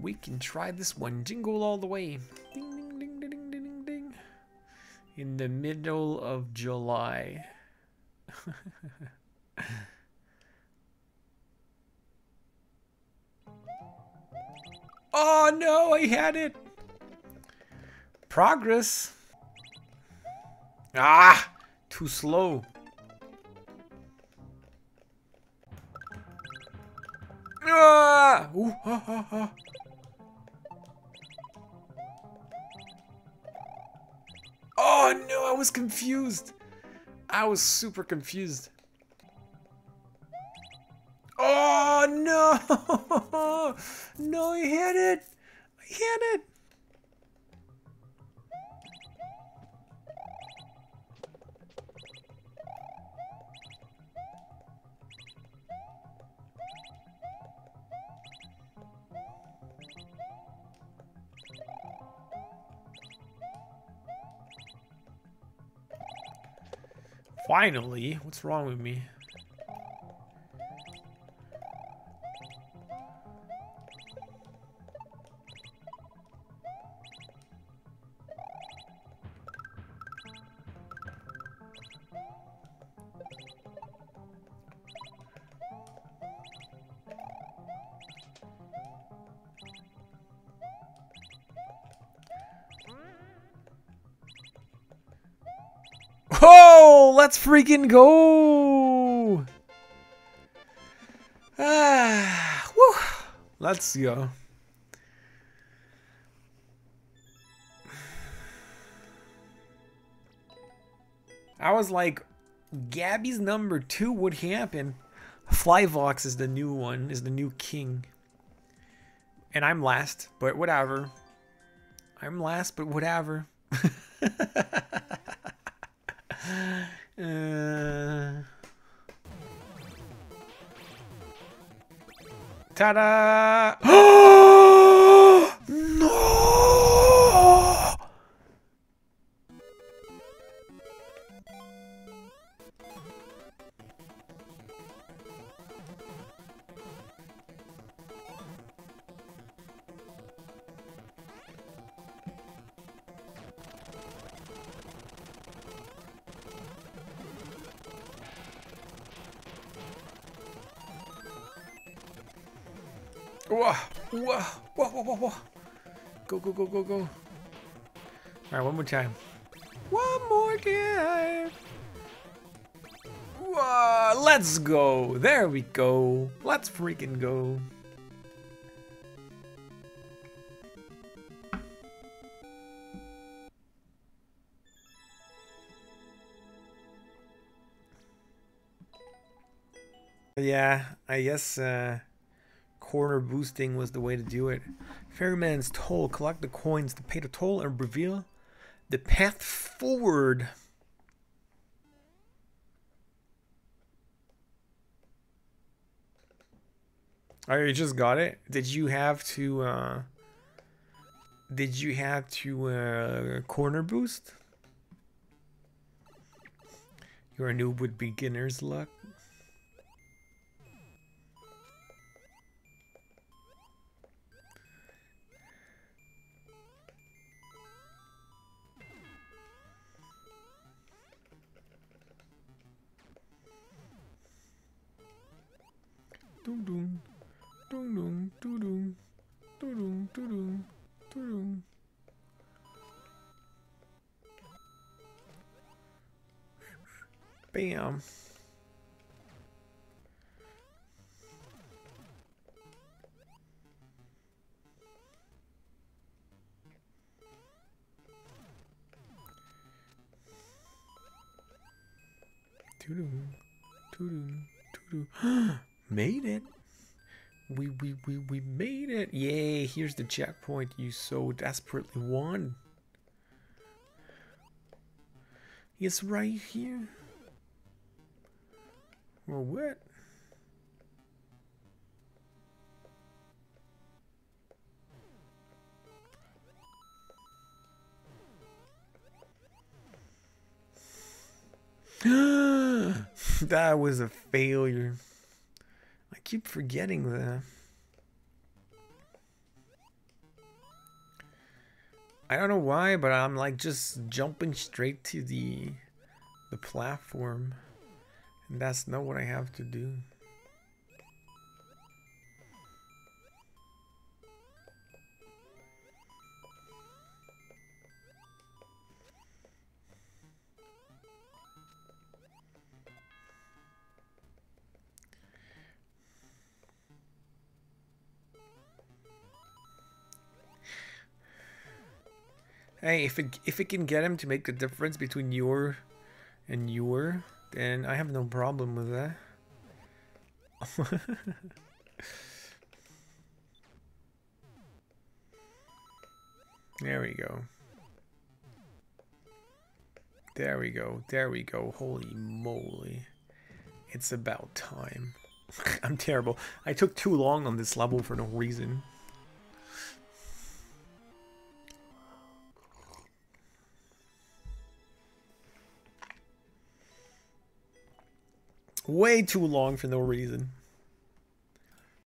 We can try this one. Jingle all the way. Ding, ding, ding, ding, ding, ding, ding. In the middle of July. oh no, I had it. Progress. Ah, too slow. Ah! Ooh, ha, ha, ha. Oh no, I was confused. I was super confused. Oh no! No, I hit it! I hit it! Finally, what's wrong with me? Let's freaking go! Ah, woo. Let's go. I was like, Gabby's number two would happen. Flyvox is the new one, is the new king. And I'm last, but whatever. I'm last, but whatever. Ta-da! Whoa, whoa, whoa, whoa, whoa, whoa. Go, go, go, go, go. All right, one more time. One more time. Whoa, let's go. There we go. Let's freaking go. Yeah, I guess uh, corner boosting was the way to do it. Ferryman's toll. Collect the coins to pay the toll and reveal the path forward. Oh, you just got it? Did you have to, uh... Did you have to, uh, corner boost? You're a noob with beginner's luck? Dum dum. Dum dum dum dum. Dum dum dum dum. Bam. Doo-doo, doo-doo, doo-doo. Made it. We, we, we, we made it. Yay, here's the checkpoint you so desperately want. It's right here. Or what? that was a failure keep forgetting the. I don't know why, but I'm like just jumping straight to the the platform. And that's not what I have to do. Hey, if it if it can get him to make the difference between your and your, then I have no problem with that. there we go. There we go. There we go. Holy moly. It's about time. I'm terrible. I took too long on this level for no reason. Way too long for no reason.